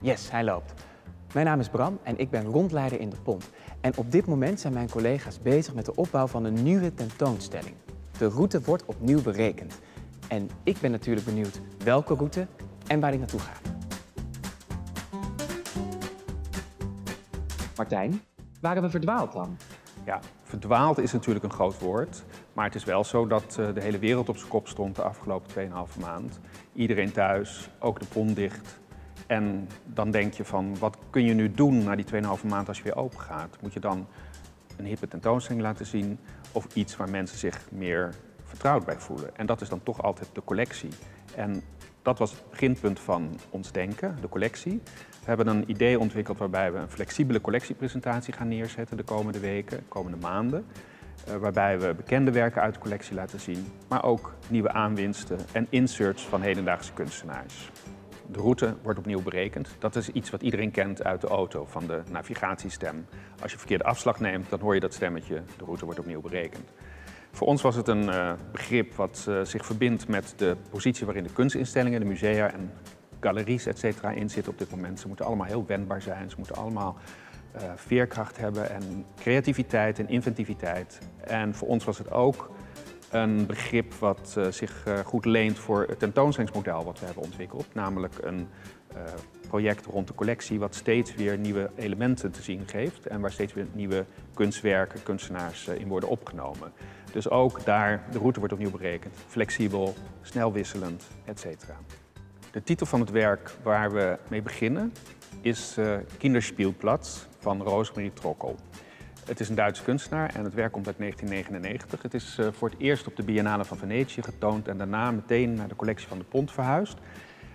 Yes, hij loopt. Mijn naam is Bram en ik ben rondleider in de pont. En op dit moment zijn mijn collega's bezig met de opbouw van een nieuwe tentoonstelling. De route wordt opnieuw berekend. En ik ben natuurlijk benieuwd welke route en waar ik naartoe ga. Martijn, waren we verdwaald dan? Ja, verdwaald is natuurlijk een groot woord. Maar het is wel zo dat eh, de hele wereld op zijn kop stond de afgelopen 2,5 maand. Iedereen thuis, ook de pont dicht. En dan denk je van, wat kun je nu doen na die 2,5 maand als je weer open gaat? Moet je dan een hippe tentoonstelling laten zien of iets waar mensen zich meer vertrouwd bij voelen? En dat is dan toch altijd de collectie. En dat was het beginpunt van ons denken, de collectie. We hebben een idee ontwikkeld waarbij we een flexibele collectiepresentatie gaan neerzetten de komende weken, de komende maanden. Uh, waarbij we bekende werken uit de collectie laten zien, maar ook nieuwe aanwinsten en inserts van hedendaagse kunstenaars. De route wordt opnieuw berekend. Dat is iets wat iedereen kent uit de auto, van de navigatiestem. Als je verkeerde afslag neemt, dan hoor je dat stemmetje, de route wordt opnieuw berekend. Voor ons was het een uh, begrip wat uh, zich verbindt met de positie waarin de kunstinstellingen, de musea en galeries et cetera in zitten op dit moment. Ze moeten allemaal heel wendbaar zijn, ze moeten allemaal uh, veerkracht hebben en creativiteit en inventiviteit. En voor ons was het ook een begrip wat uh, zich uh, goed leent voor het tentoonstellingsmodel wat we hebben ontwikkeld. Namelijk een uh, project rond de collectie wat steeds weer nieuwe elementen te zien geeft en waar steeds weer nieuwe kunstwerken, kunstenaars in worden opgenomen. Dus ook daar, de route wordt opnieuw berekend, flexibel, snel wisselend, etc. De titel van het werk waar we mee beginnen is Kinderspielplatz van Rosemarie Trokkel. Het is een Duitse kunstenaar en het werk komt uit 1999. Het is uh, voor het eerst op de Biennale van Venetië getoond en daarna meteen naar de collectie van de Pont verhuisd.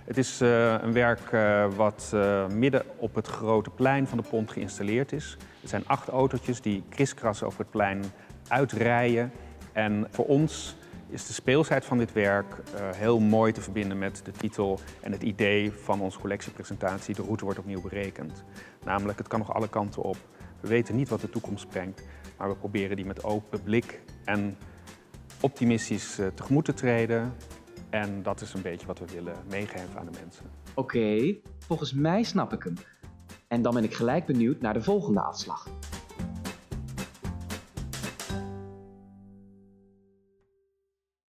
Het is uh, een werk uh, wat midden op het grote plein van de Pont geïnstalleerd is. Het zijn acht autootjes die kriskras over het plein uitrijden. En voor ons is de speelsheid van dit werk heel mooi te verbinden met de titel en het idee van onze collectiepresentatie. De route wordt opnieuw berekend. Namelijk, het kan nog alle kanten op. We weten niet wat de toekomst brengt, maar we proberen die met open blik en optimistisch uh, tegemoet te treden. En dat is een beetje wat we willen meegeven aan de mensen. Oké, volgens mij snap ik hem. En dan ben ik gelijk benieuwd naar de volgende afslag.